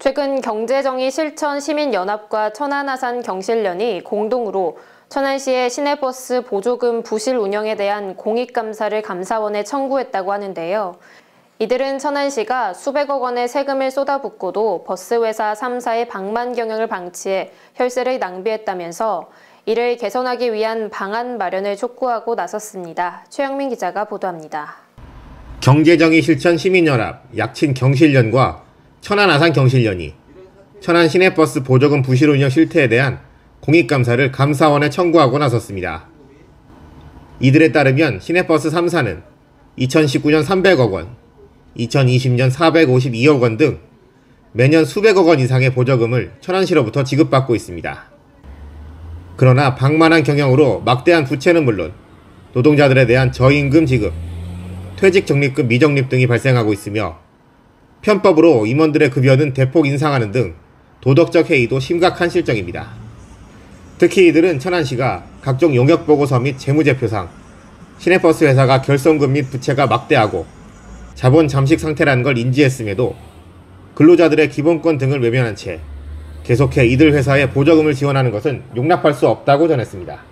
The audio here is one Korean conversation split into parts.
최근 경제정의 실천 시민연합과 천안아산 경실련이 공동으로 천안시의 시내버스 보조금 부실 운영에 대한 공익감사를 감사원에 청구했다고 하는데요. 이들은 천안시가 수백억 원의 세금을 쏟아붓고도 버스회사 3사의 방만 경영을 방치해 혈세를 낭비했다면서 이를 개선하기 위한 방안 마련을 촉구하고 나섰습니다. 최영민 기자가 보도합니다. 경제정의 실천 시민연합, 약친 경실련과 천안 아산 경실련이 천안 시내버스 보조금 부실 운영 실태에 대한 공익감사를 감사원에 청구하고 나섰습니다. 이들에 따르면 시내버스 3사는 2019년 300억 원, 2020년 452억 원 등 매년 수백억 원 이상의 보조금을 천안시로부터 지급받고 있습니다. 그러나 방만한 경영으로 막대한 부채는 물론 노동자들에 대한 저임금 지급, 퇴직 적립금 미적립 등이 발생하고 있으며 편법으로 임원들의 급여는 대폭 인상하는 등 도덕적 해이도 심각한 실정입니다. 특히 이들은 천안 시가 각종 용역 보고서 및 재무제표상 시내버스 회사가 결손금 및 부채가 막대하고 자본 잠식 상태라는 걸 인지했음에도 근로자들의 기본권 등을 외면한 채 계속해 이들 회사에 보조금을 지원하는 것은 용납할 수 없다고 전했습니다.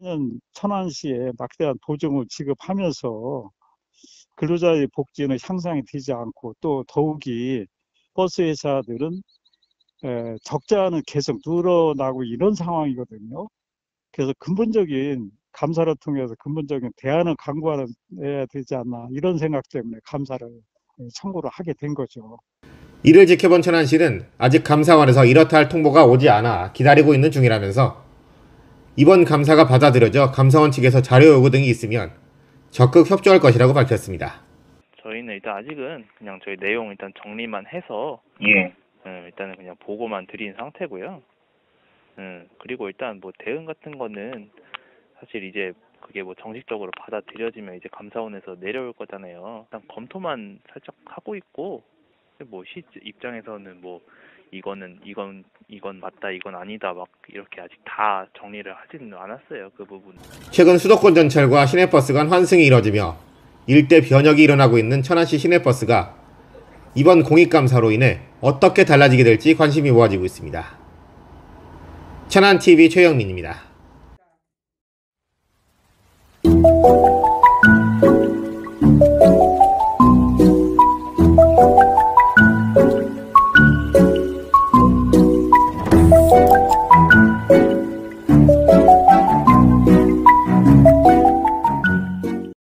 년 천안시에 막대한 보증을 지급하면서 근로자의 복지는 향상이 되지 않고 또 더욱이 버스 회사들은 에, 적자는 계속 늘어나고 이런 상황이거든요. 그래서 근본적인 감사를 통해서 근본적인 대안을 강구해야 되지 않나 이런 생각 때문에 감사를 청구를 하게 된 거죠. 이를 지켜본 천안시는 아직 감사원에서 이렇다 할 통보가 오지 않아 기다리고 있는 중이라면서 이번 감사가 받아들여져 감사원 측에서 자료 요구 등이 있으면 적극 협조할 것이라고 밝혔습니다. 저희는 일단 아직은 그냥 저희 내용 일단 정리만 해서 예. 음, 일단은 그냥 보고만 드린 상태고요. 음, 그리고 일단 뭐 대응 같은 거는 사실 이제 그게 뭐 정식적으로 받아들여지면 이제 감사원에서 내려올 거잖아요. 일단 검토만 살짝 하고 있고 뭐 시 입장에서는 뭐 이거는 이건 이건 맞다 이건 아니다 막 이렇게 아직 다 정리를 하지는 않았어요 그 부분. 최근 수도권 전철과 시내버스 간 환승이 이뤄지며 일대 변혁이 일어나고 있는 천안시 시내버스가 이번 공익감사로 인해 어떻게 달라지게 될지 관심이 모아지고 있습니다. 천안TV 최영민입니다.